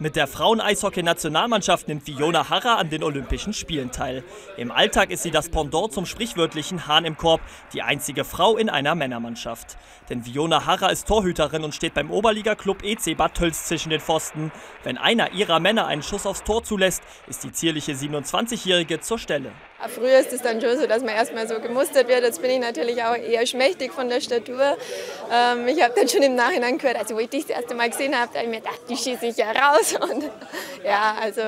Mit der Frauen-Eishockey-Nationalmannschaft nimmt Fiona Harrer an den Olympischen Spielen teil. Im Alltag ist sie das Pendant zum sprichwörtlichen Hahn im Korb, die einzige Frau in einer Männermannschaft. Denn Fiona Harrer ist Torhüterin und steht beim Oberliga-Club EC Bad Tölz zwischen den Pfosten. Wenn einer ihrer Männer einen Schuss aufs Tor zulässt, ist die zierliche 27-Jährige zur Stelle. Früher ist es dann schon so, dass man erstmal so gemustert wird. Jetzt bin ich natürlich auch eher schmächtig von der Statur. Ähm, ich habe dann schon im Nachhinein gehört, also wo ich dich das erste Mal gesehen habe, da habe ich mir gedacht, die schieße ich ja raus. Und ja, also,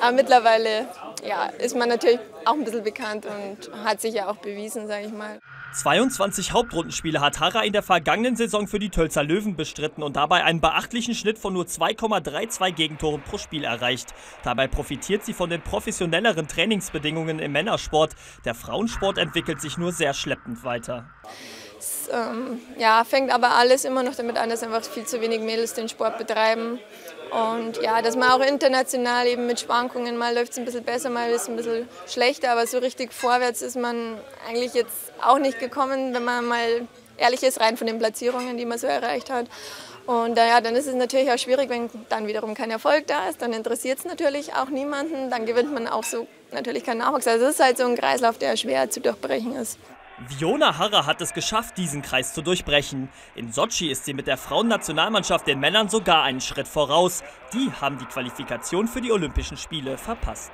aber mittlerweile ja, ist man natürlich auch ein bisschen bekannt und hat sich ja auch bewiesen, sage ich mal. 22 Hauptrundenspiele hat Harra in der vergangenen Saison für die Tölzer Löwen bestritten und dabei einen beachtlichen Schnitt von nur 2,32 Gegentoren pro Spiel erreicht. Dabei profitiert sie von den professionelleren Trainingsbedingungen im Männersport. Der Frauensport entwickelt sich nur sehr schleppend weiter. Es, ähm, ja, fängt aber alles immer noch damit an, dass einfach viel zu wenig Mädels den Sport betreiben. Und ja, dass man auch international eben mit Schwankungen, mal läuft es ein bisschen besser, mal ist es ein bisschen schlechter, aber so richtig vorwärts ist man eigentlich jetzt auch nicht gekommen, wenn man mal ehrlich ist, rein von den Platzierungen, die man so erreicht hat. Und ja, dann ist es natürlich auch schwierig, wenn dann wiederum kein Erfolg da ist, dann interessiert es natürlich auch niemanden, dann gewinnt man auch so natürlich keinen Nachwuchs. Also es ist halt so ein Kreislauf, der schwer zu durchbrechen ist. Viona Harrer hat es geschafft, diesen Kreis zu durchbrechen. In Sochi ist sie mit der Frauennationalmannschaft den Männern sogar einen Schritt voraus. Die haben die Qualifikation für die Olympischen Spiele verpasst.